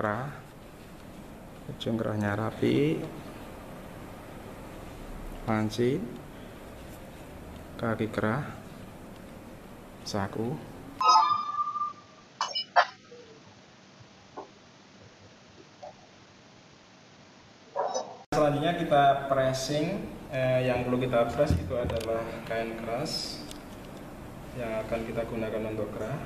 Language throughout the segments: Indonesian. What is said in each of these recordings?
kerah rapi panci. Kaki kerah. Saku. Selanjutnya kita pressing eh, yang perlu kita press itu adalah kain keras yang akan kita gunakan untuk kerah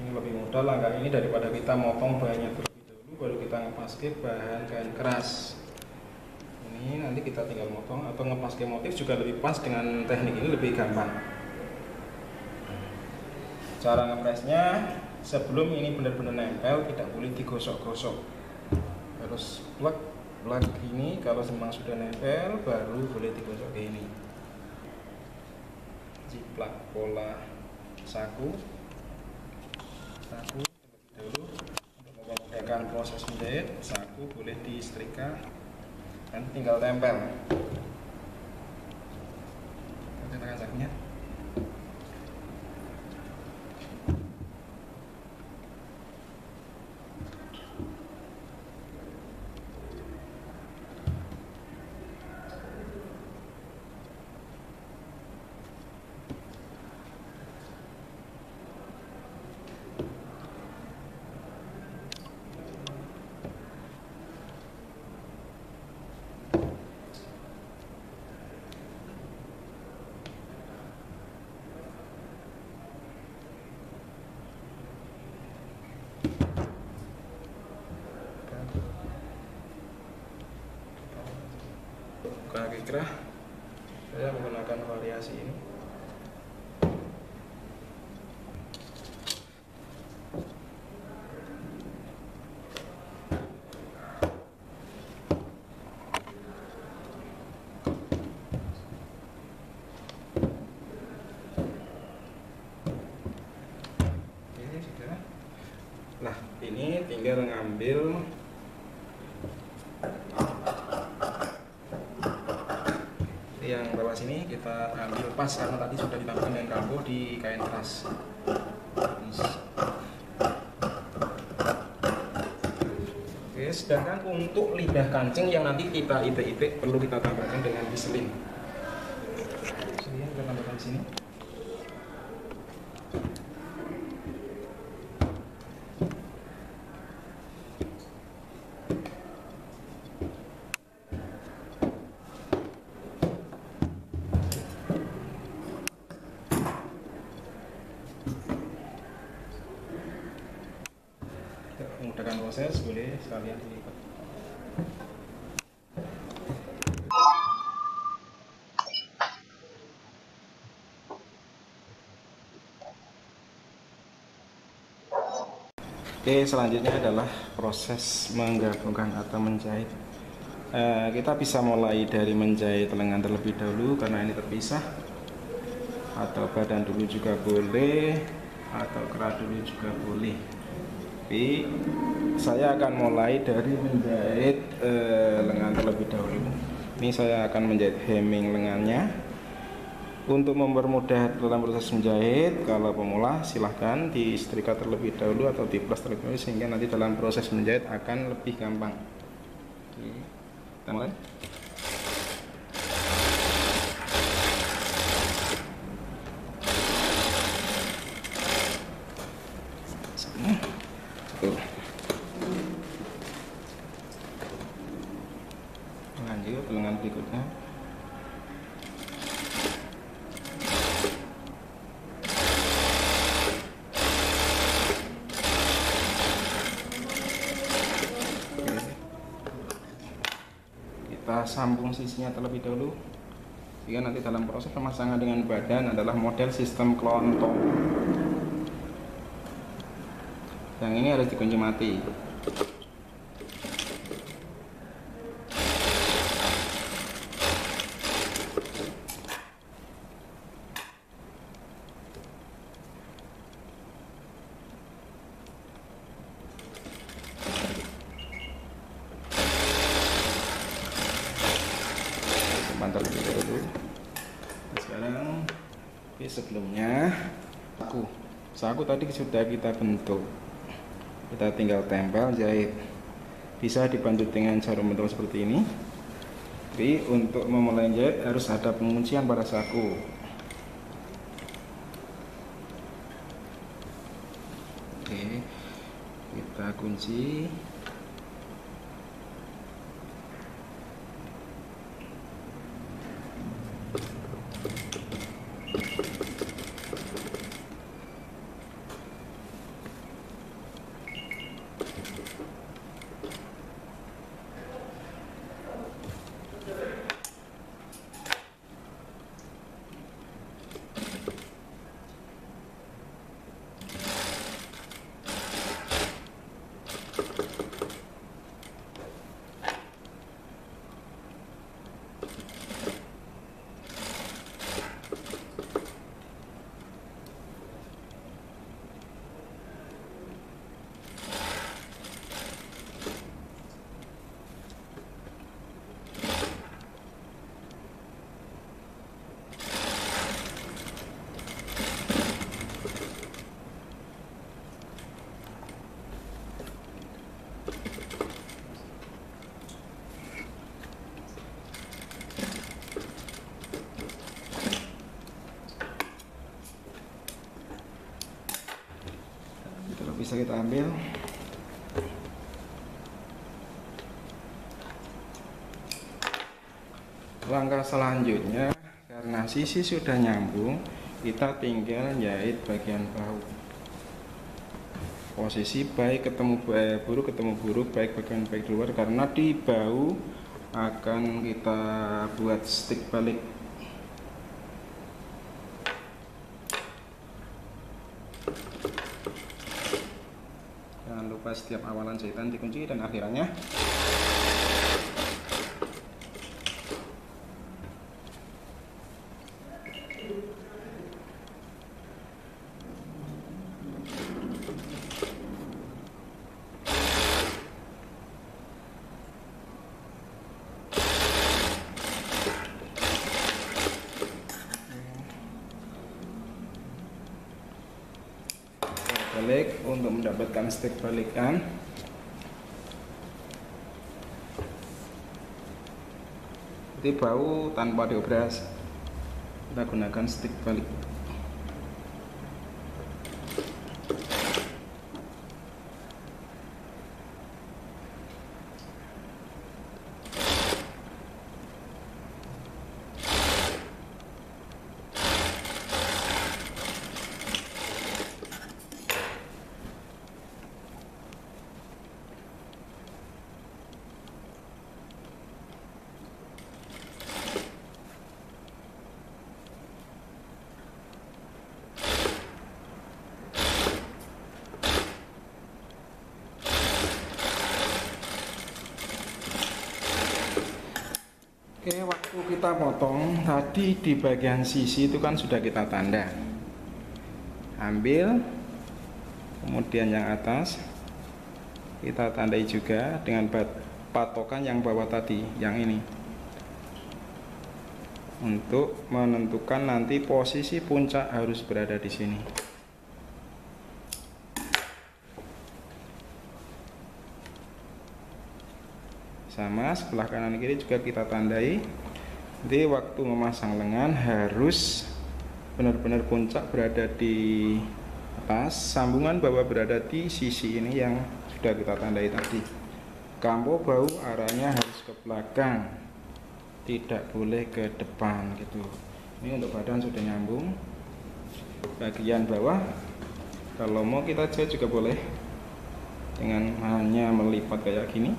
ini lebih mudah langkah ini daripada kita motong bahannya terlebih dahulu baru kita ngepaske bahan kain keras. Ini nanti kita tinggal motong atau ngepaske motif juga lebih pas dengan teknik ini lebih gampang. Cara ngepresnya sebelum ini benar-benar nempel tidak boleh digosok-gosok. Harus plug plug ini kalau memang sudah nempel baru boleh digosok kayak ini. Jiplak pola saku saku terlebih dahulu untuk memudahkan proses menjahit saku boleh disetrika dan tinggal tempel. Kita sakunya kaki kerah saya menggunakan variasi ini. Nah, ini tinggal ngambil yang bawah sini kita ambil pas karena tadi sudah ditambahkan dengan kampo di kain keras. Oke sedangkan untuk lidah kancing yang nanti kita itik-itik perlu kita tambahkan dengan biselin biselin kita tambahkan di sini Untuk memudahkan proses boleh sekalian dilipat Oke selanjutnya adalah proses menggabungkan atau menjahit. Eh, kita bisa mulai dari menjahit lengan terlebih dahulu karena ini terpisah. Atau badan dulu juga boleh atau kerah dulu juga boleh. Tapi saya akan mulai dari menjahit eh, lengan terlebih dahulu. Ini saya akan menjahit hemming lengannya untuk mempermudah dalam proses menjahit kalau pemula silahkan disetrika terlebih dahulu atau di plus terlebih dahulu sehingga nanti dalam proses menjahit akan lebih gampang. Oke, kita mulai lanjut lengan berikutnya kita sambung sisinya terlebih dahulu. Sehingga nanti dalam proses pemasangan dengan badan adalah model sistem kelontong. Yang ini harus dikunci mati simpan terlebih dahulu Nah, sekarang oke sebelumnya saku saku tadi sudah kita bentuk. Kita tinggal tempel jahit. Bisa dibantu dengan jarum pentul seperti ini. Tapi untuk memulai jahit harus ada penguncian pada saku. Oke kita kunci kalau bisa kita ambil. Langkah selanjutnya karena sisi sudah nyambung kita tinggal jahit bagian bahu posisi baik ketemu eh, buruk ketemu buruk baik bagian baik luar karena di bahu akan kita buat stick balik jangan lupa setiap awalan jahitan dikunci dan akhirannya balik untuk mendapatkan stick balikan. Jadi bau tanpa diobras. Kita gunakan stick balik Oke, waktu kita potong tadi di bagian sisi itu kan sudah kita tanda. Ambil, kemudian yang atas kita tandai juga dengan patokan yang bawah tadi, yang ini. Untuk menentukan nanti posisi puncak harus berada di sini. sama sebelah kanan kiri juga kita tandai jadi waktu memasang lengan harus benar-benar puncak berada di atas. Sambungan bawah berada di sisi ini yang sudah kita tandai tadi. Kampo bau arahnya harus ke belakang. Tidak boleh ke depan gitu. Ini untuk badan sudah nyambung. Bagian bawah kalau mau kita jahit juga boleh. Dengan hanya melipat kayak gini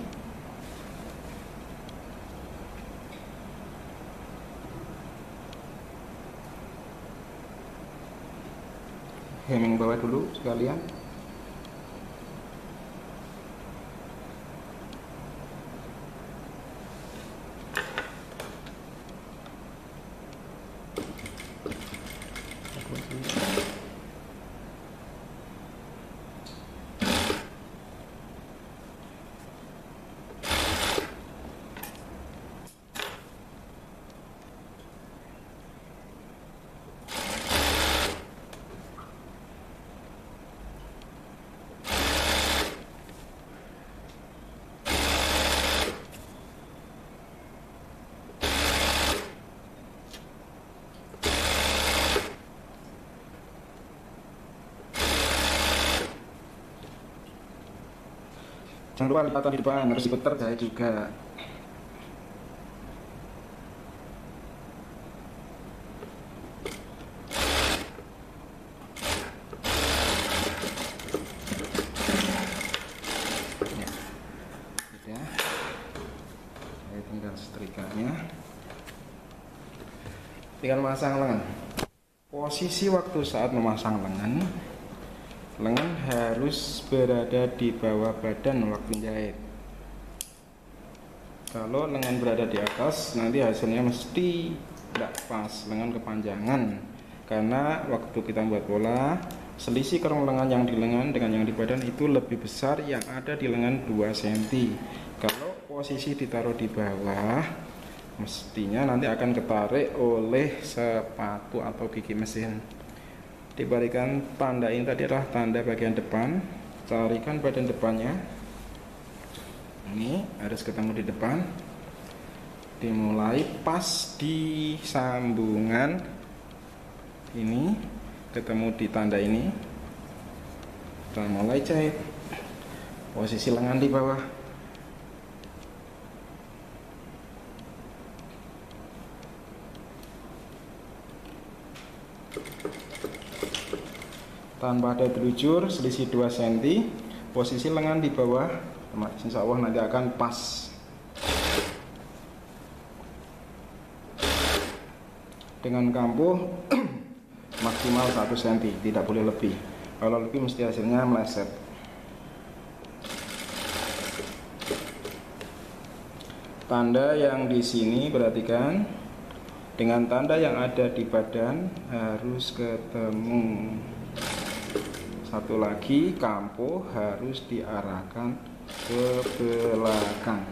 hemming bawah dulu sekalian jangan lupa lipatan di depan harus ikut terjahit juga. Ya tinggal tinggal masang lengan. Posisi waktu saat memasang lengan lengan harus berada di bawah badan waktu jahit. Kalau lengan berada di atas nanti hasilnya mesti tidak pas lengan kepanjangan. Karena waktu kita buat bola selisih kerong lengan yang di lengan dengan yang di badan itu lebih besar yang ada di lengan 2 cm kalau posisi ditaruh di bawah mestinya nanti akan ketarik oleh sepatu atau gigi mesin dibalikan tanda ini tadi adalah tanda bagian depan. Carikan badan depannya. Ini harus ketemu di depan. Dimulai pas di sambungan ini. Ketemu di tanda ini. Kita mulai jahit posisi lengan di bawah tanpa ada telujur selisih 2 cm posisi lengan di bawah insya Allah nanti akan pas. Dengan kampuh maksimal 1 cm tidak boleh lebih. Kalau lebih mesti hasilnya meleset. Tanda yang di sini perhatikan. Dengan tanda yang ada di badan harus ketemu satu lagi kampuh harus diarahkan ke belakang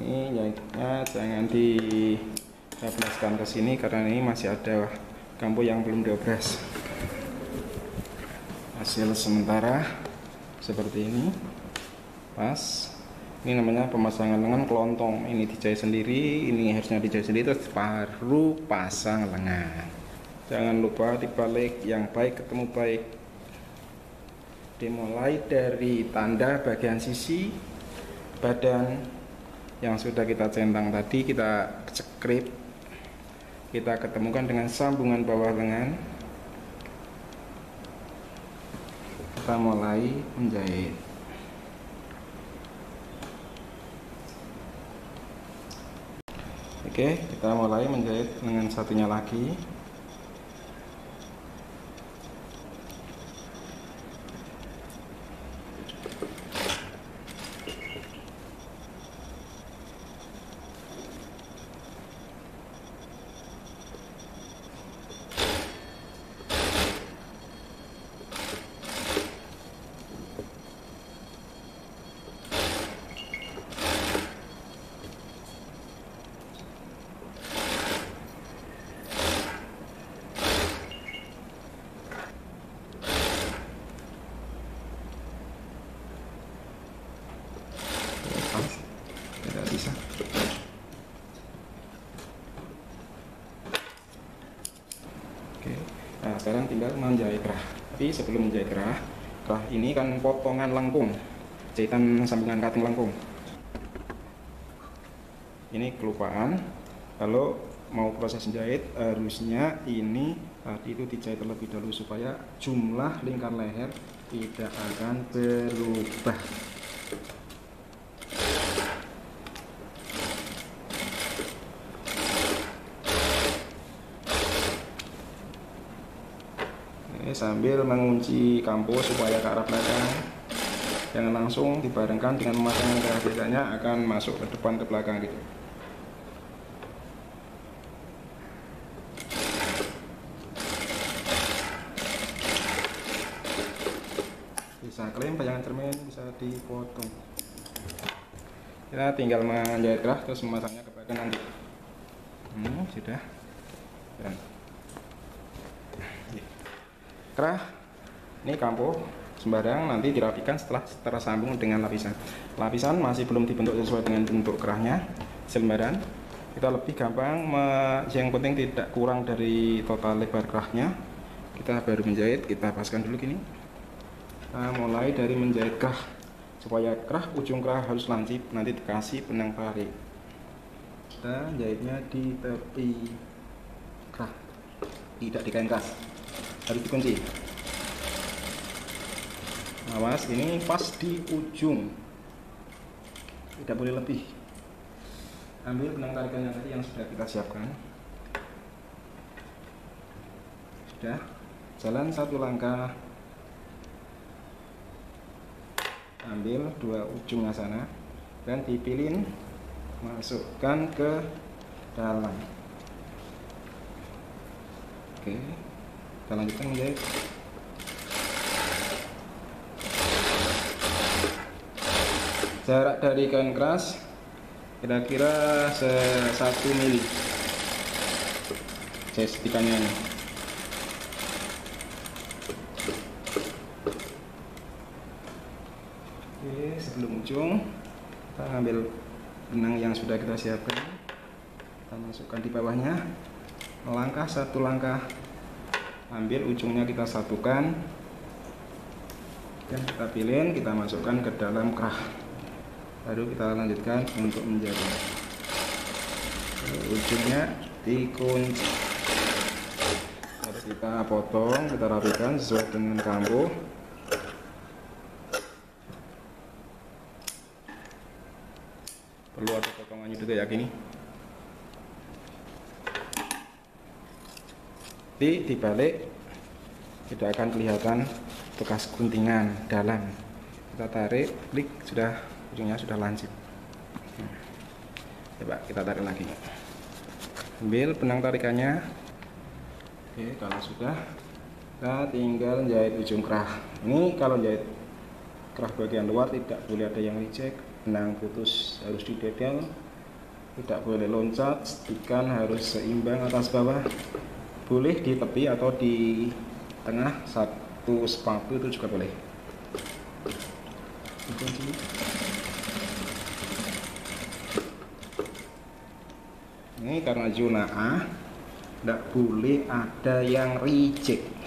ini jahitnya jangan direblaskan ke sini karena ini masih ada kampu yang belum diobras. Hasil sementara seperti ini. Pas. Ini namanya pemasangan lengan kelontong. Ini dijahit sendiri ini harusnya dijahit sendiri terus baru pasang lengan. Jangan lupa dibalik yang baik ketemu baik. Dimulai dari tanda bagian sisi badan yang sudah kita centang tadi kita cekrip kita ketemukan dengan sambungan bawah lengan. Kita mulai menjahit. Oke kita mulai menjahit dengan satunya lagi tidak bisa oke nah sekarang tinggal menjahit kerah. Tapi sebelum menjahit kerah kerah ini kan potongan lengkung jahitan sambungan kating lengkung ini kelupaan. Kalau mau proses jahit harusnya ini tadi itu dijahit terlebih dahulu supaya jumlah lingkar leher tidak akan berubah sambil mengunci kampus supaya ke arah belakang. Jangan langsung dibarengkan dengan memasang kerah biasanya akan masuk ke depan ke belakang gitu. Bisa klaim bayangan cermin bisa dipotong. Kita tinggal menjahit terus memasangnya ke badan nanti. Hmm, sudah. Dan. Kerah ini kampuh sembarang nanti dirapikan setelah tersambung dengan lapisan. Lapisan masih belum dibentuk sesuai dengan bentuk kerahnya selembaran kita lebih gampang yang penting tidak kurang dari total lebar kerahnya. Kita baru menjahit kita paskan dulu gini. Nah, mulai dari menjahit kerah supaya kerah ujung kerah harus lancip nanti dikasih benang tarik kita jahitnya di tepi kerah tidak di kain kas harus dikunci. Awas ini pas di ujung. Tidak boleh lebih. Ambil benang tarikan yang tadi yang sudah kita siapkan. Sudah. Jalan satu langkah. Ambil dua ujungnya sana dan dipilin masukkan ke dalam. Oke kita lanjutkan menjahit jarak dari kain keras kira-kira satu mili. Saya setikannya ini. Oke sebelum ujung kita ambil benang yang sudah kita siapkan. Kita masukkan di bawahnya. Langkah satu langkah ambil ujungnya kita satukan. Dan kita pilih kita masukkan ke dalam kerah. Baru kita lanjutkan untuk menjadi. Ujungnya dikunci. Harus kita potong kita rapikan sesuai dengan kambuh. Perlu ada potongannya juga ya gini di dibalik tidak akan kelihatan bekas guntingan dalam. Kita tarik klik sudah ujungnya sudah lancip coba kita tarik lagi. Ambil benang tarikannya. Oke kalau sudah kita tinggal jahit ujung kerah. Ini kalau jahit kerah bagian luar tidak boleh ada yang licek benang putus harus didedel. Tidak boleh loncat ikan harus seimbang atas bawah boleh di tepi atau di tengah satu sepatu itu juga boleh. Ini karena zona A tidak boleh ada yang reject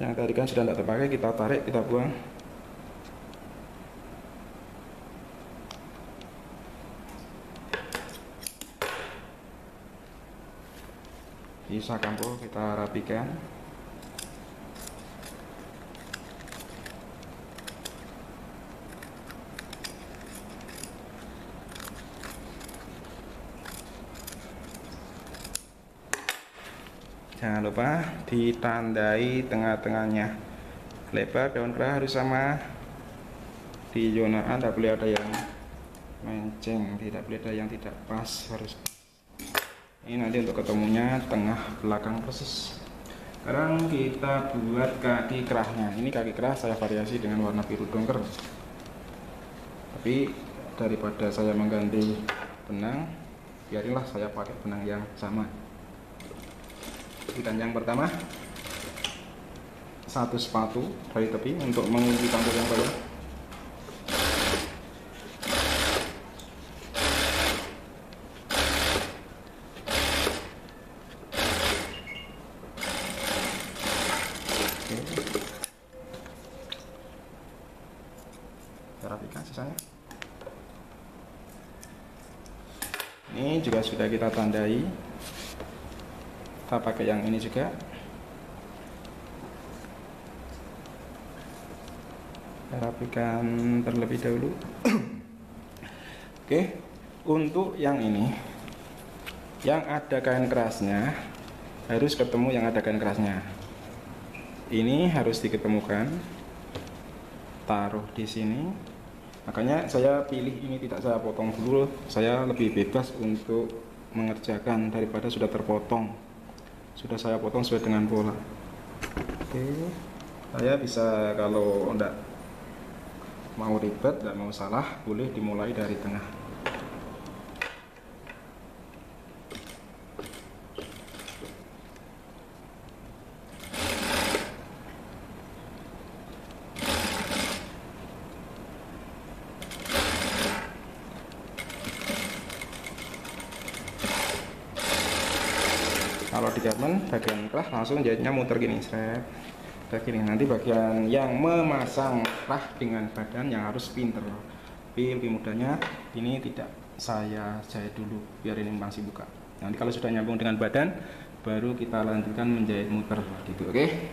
yang tadi kan sudah tidak terpakai kita tarik kita buang. Bisa kampung kita rapikan jangan lupa ditandai tengah-tengahnya. Lebar daun kerah harus sama. Di zona A tidak boleh ada yang menceng tidak boleh ada yang tidak pas harus ini nanti untuk ketemunya tengah belakang persis. Sekarang kita buat kaki kerahnya. Ini kaki kerah saya variasi dengan warna biru dongker. Tapi daripada saya mengganti benang biarinlah saya pakai benang yang sama ikan yang pertama satu sepatu dari tepi untuk mengunci campur yang bawah rapikan sisanya. Ini juga sudah kita tandai kita pakai yang ini juga. Saya rapikan terlebih dahulu. Oke untuk yang ini yang ada kain kerasnya harus ketemu yang ada kain kerasnya. Ini harus diketemukan taruh di sini. Makanya saya pilih ini tidak saya potong dulu. Saya lebih bebas untuk mengerjakan daripada sudah terpotong sudah saya potong sesuai dengan pola. Oke saya bisa kalau enggak mau ribet dan mau salah boleh dimulai dari tengah kalau di garment bagian kerah langsung jahitnya muter gini seret kayak gini. Nanti bagian yang memasang rah dengan badan yang harus pinter. Tapi lebih mudahnya ini tidak saya jahit dulu biar ini masih buka. Nanti kalau sudah nyambung dengan badan baru kita lanjutkan menjahit muter gitu oke? okay?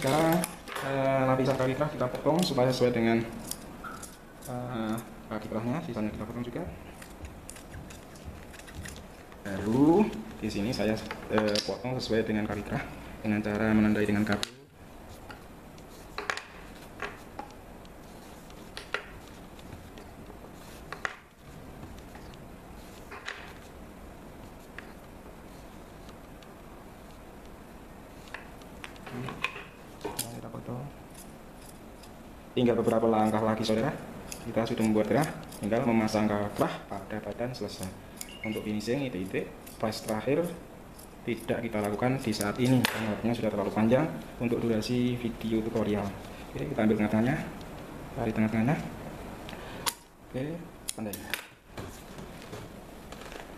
Sekarang eh, lapisan kaki kerah kita potong supaya sesuai dengan kaki kerahnya, sisanya kita potong juga. Lalu di sini saya eh, potong sesuai dengan kaki kerah dengan cara menandai dengan kartu. kita potong tinggal beberapa langkah lagi saudara. Kita sudah membuat kerah tinggal memasang kerah pada badan selesai. Untuk finishing itu-itu pas terakhir tidak kita lakukan di saat ini. Karena sudah terlalu panjang untuk durasi video tutorial. Oke kita ambil tengah-tengahnya. Dari tengah-tengahnya. Oke pandai.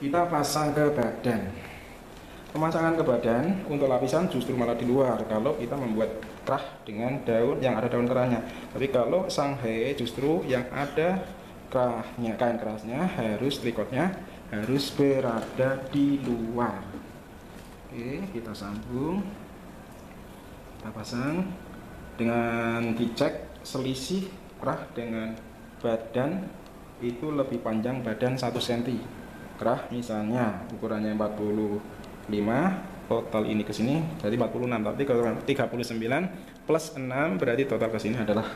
Kita pasang ke badan. Pemasangan ke badan untuk lapisan justru malah di luar. Kalau kita membuat kerah dengan daun yang ada daun kerahnya. Tapi kalau sanghe justru yang ada kerahnya kain kerasnya harus trikotnya harus berada di luar. Oke kita sambung. Kita pasang. Dengan dicek selisih kerah dengan badan itu lebih panjang badan 1 cm kerah misalnya ukurannya 45 total ini ke sini jadi 46 tapi kalau 39 plus 6 berarti total ke sini adalah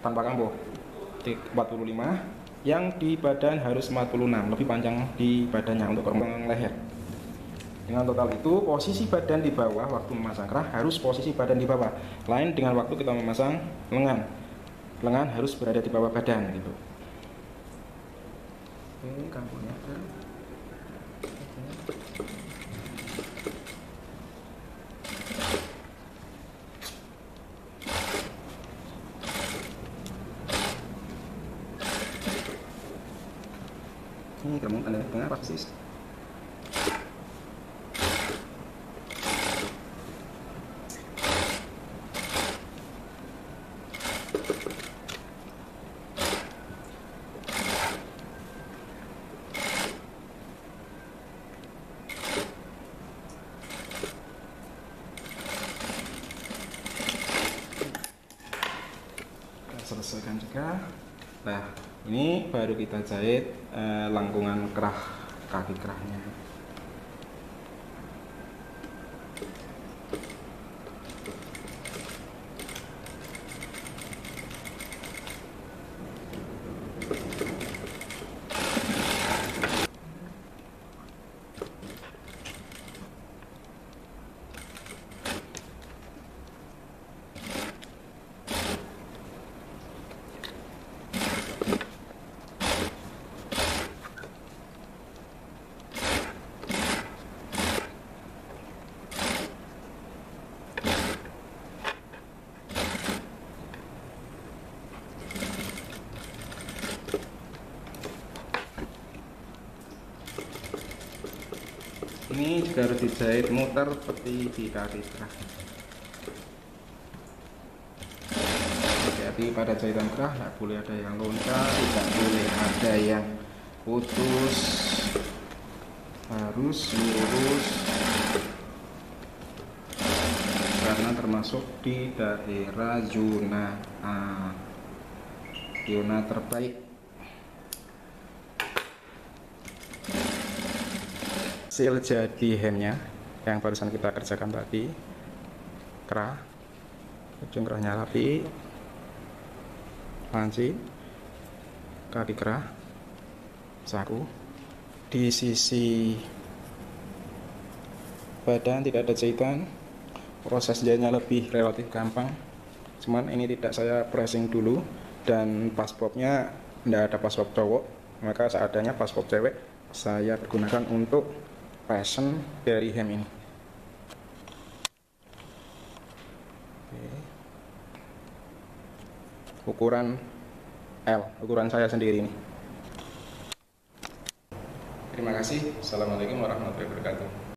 tanpa kambo 45 yang di badan harus 46 lebih panjang di badannya untuk korong leher. Dengan total itu posisi badan di bawah waktu memasang kerah harus posisi badan di bawah. Lain dengan waktu kita memasang lengan. Lengan harus berada di bawah badan gitu. Ini kamu anda tengah apa sih selesaikan juga. Nah ini baru kita jahit eh, langkungan kerah kaki kerahnya ini juga harus dijahit muter seperti di kaki kerah. Jadi pada jahitan kerah tidak boleh ada yang loncat tidak boleh ada yang putus. Harus lurus. Karena termasuk di daerah zona A. Zona terbaik hasil jadi hemnya yang barusan kita kerjakan tadi. Kerah. Ujung kerahnya rapi. Panci. Kaki kerah. Saku. Di sisi badan tidak ada jahitan. Proses jahitnya lebih relatif gampang. Cuman ini tidak saya pressing dulu. Dan paspopnya tidak ada paspop cowok. Maka seadanya paspop cewek saya gunakan untuk passion dari hem ini ukuran L ukuran saya sendiri ini Terima kasih. Assalamualaikum warahmatullahi wabarakatuh.